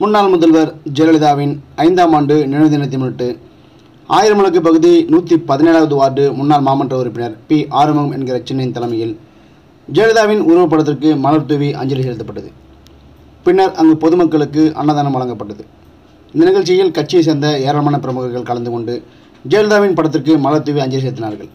முன்னாள் முதல்வர் ஜெயலலிதாவின் ஐந்தாம் ஆண்டு நினைவு தினத்தை முன்னிட்டு ஆயிரமுழக்கு பகுதி நூற்றி பதினேழாவது வார்டு முன்னாள் மாமன்ற உறுப்பினர் பி. ஆறுமுகம் என்கிற சின்னையின் தலைமையில் ஜெயலலிதாவின் உருவப்படத்திற்கு மலர் தூவி அஞ்சலி செலுத்தப்பட்டது. பின்னர் அங்கு பொதுமக்களுக்கு அன்னதானம் வழங்கப்பட்டது. இந்த நிகழ்ச்சியில் கட்சியை சேர்ந்த ஏராளமான பிரமுகர்கள் கலந்து கொண்டு ஜெயலலிதாவின் படத்திற்கு மலர் தூவி அஞ்சலி செலுத்தினார்கள்.